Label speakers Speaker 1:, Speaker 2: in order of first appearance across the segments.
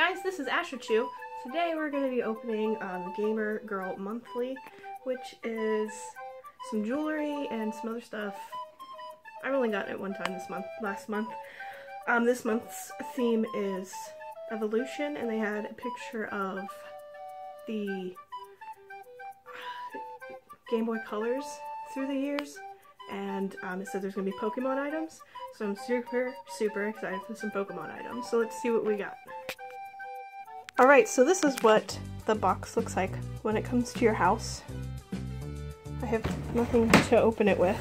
Speaker 1: guys, this is Ashachu. Today we're going to be opening the Gamer Girl Monthly, which is some jewelry and some other stuff. I've only gotten it one time this month, last month. Um, this month's theme is evolution, and they had a picture of the Game Boy Colors through the years, and um, it said there's going to be Pokemon items. So I'm super, super excited for some Pokemon items. So let's see what we got. Alright, so this is what the box looks like when it comes to your house. I have nothing to open it with.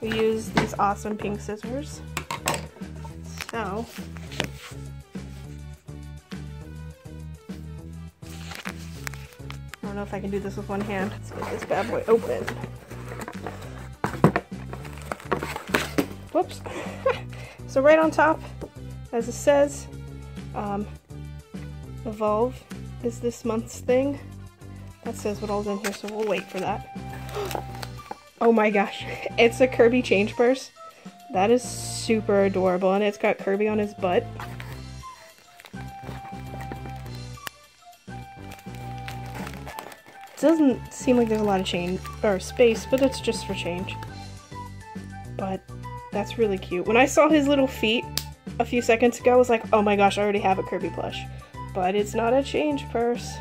Speaker 1: We use these awesome pink scissors. So, I don't know if I can do this with one hand. Let's get this bad boy open. Whoops. so right on top, as it says, um, Evolve is this month's thing. That says what all's in here, so we'll wait for that. oh my gosh, it's a Kirby change purse. That is super adorable, and it's got Kirby on his butt. It doesn't seem like there's a lot of change or space, but it's just for change. But that's really cute. When I saw his little feet a few seconds ago, I was like, oh my gosh, I already have a Kirby plush but it's not a change purse.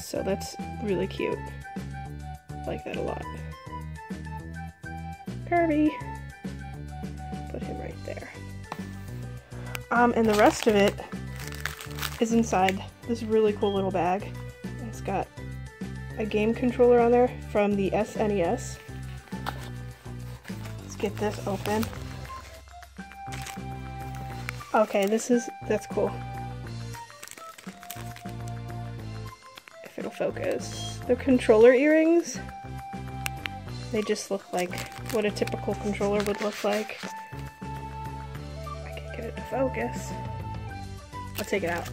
Speaker 1: So that's really cute. like that a lot. Kirby! Put him right there. Um, and the rest of it is inside this really cool little bag. It's got a game controller on there from the SNES. Let's get this open. Okay, this is, that's cool. Focus. The controller earrings, they just look like what a typical controller would look like. I can get it to focus. I'll take it out.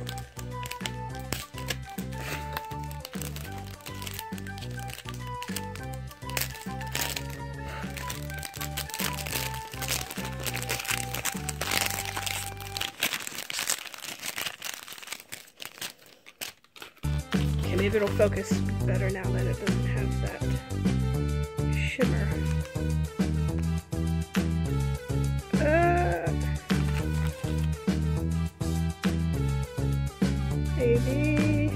Speaker 1: Maybe it'll focus better now that it doesn't have that shimmer. Uh, maybe.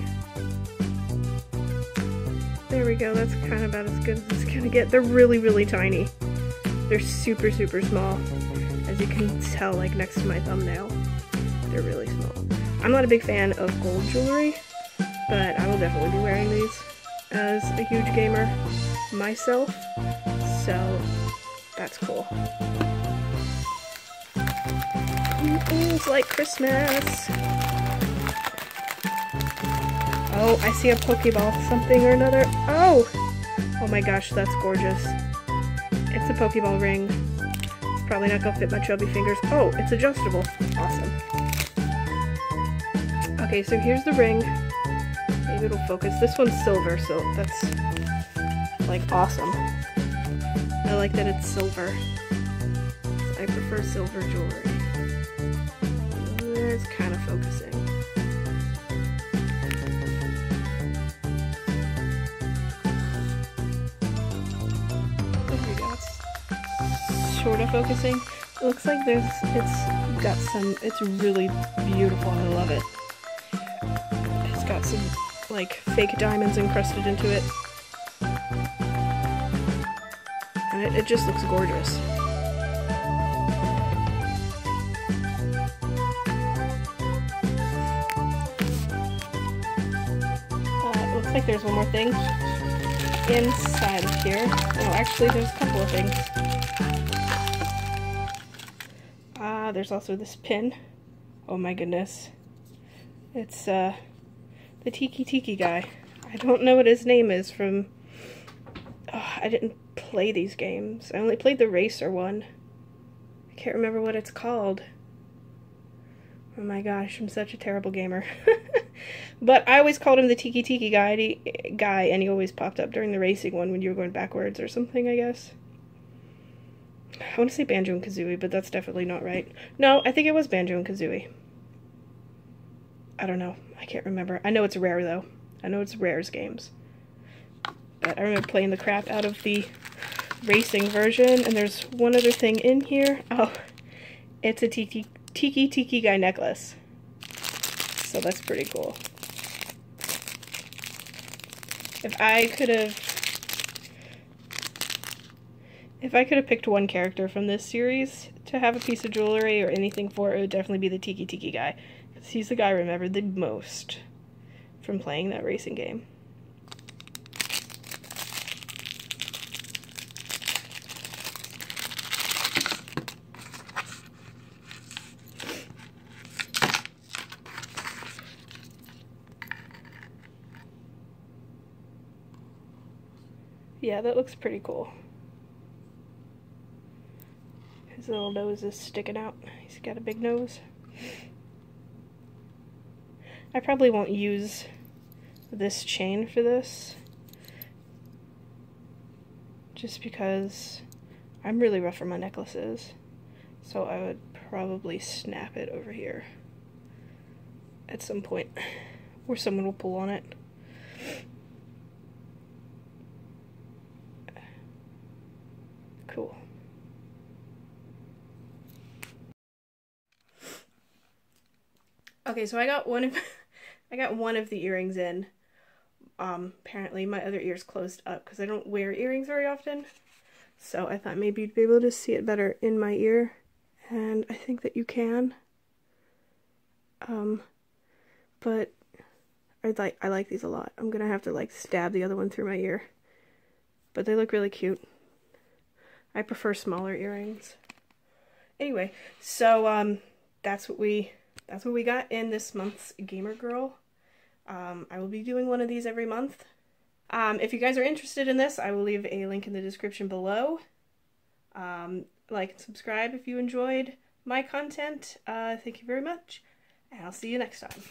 Speaker 1: There we go, that's kind of about as good as it's gonna get. They're really, really tiny. They're super, super small. As you can tell, like next to my thumbnail, they're really small. I'm not a big fan of gold jewelry, but I will definitely be wearing these as a huge gamer myself, so that's cool. It's like Christmas! Oh, I see a Pokeball something or another. Oh! Oh my gosh, that's gorgeous. It's a Pokeball ring. It's probably not gonna fit my chubby fingers. Oh, it's adjustable. Awesome. Okay, so here's the ring. Maybe it'll focus. This one's silver, so that's like awesome. I like that it's silver. I prefer silver jewelry. It's kind of focusing. There we go. It's sort of focusing. It looks like there's, it's got some, it's really beautiful. I love it. It's got some like fake diamonds encrusted into it. And it, it just looks gorgeous. Uh, looks like there's one more thing inside of here. Oh, actually there's a couple of things. Ah, uh, there's also this pin. Oh my goodness. It's, uh, the Tiki Tiki guy. I don't know what his name is from... Oh, I didn't play these games. I only played the Racer one. I can't remember what it's called. Oh my gosh, I'm such a terrible gamer. but I always called him the Tiki Tiki guy, guy, and he always popped up during the racing one when you were going backwards or something, I guess. I want to say Banjo and Kazooie, but that's definitely not right. No, I think it was Banjo and Kazooie. I don't know. I can't remember. I know it's rare though. I know it's Rare's games. But I remember playing the crap out of the racing version. And there's one other thing in here. Oh, it's a Tiki Tiki, tiki Guy necklace. So that's pretty cool. If I could have... If I could have picked one character from this series to have a piece of jewelry or anything for, it would definitely be the Tiki Tiki guy. Because he's the guy I remembered the most from playing that racing game. Yeah, that looks pretty cool. His little nose is sticking out. He's got a big nose. I probably won't use this chain for this. Just because I'm really rough for my necklaces. So I would probably snap it over here at some point. Or someone will pull on it. Cool. Okay, so I got one of I got one of the earrings in. Um, apparently my other ear's closed up because I don't wear earrings very often. So I thought maybe you'd be able to see it better in my ear. And I think that you can. Um, but I like I like these a lot. I'm gonna have to like stab the other one through my ear. But they look really cute. I prefer smaller earrings. Anyway, so um, that's what we that's what we got in this month's Gamer Girl. Um, I will be doing one of these every month. Um, if you guys are interested in this, I will leave a link in the description below. Um, like and subscribe if you enjoyed my content. Uh, thank you very much, and I'll see you next time.